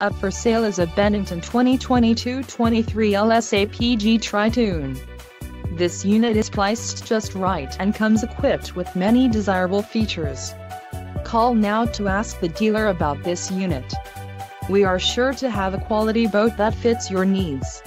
Up for sale is a Bennington 2022-23 LSAPG Tri-Toon. This unit is priced just right and comes equipped with many desirable features. Call now to ask the dealer about this unit. We are sure to have a quality boat that fits your needs.